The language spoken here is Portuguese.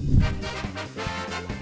Música